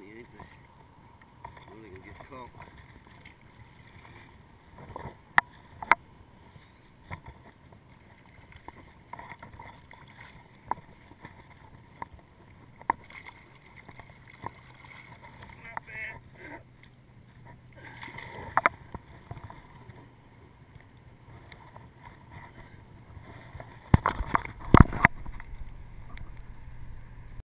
money, ain't they? Really gonna get caught.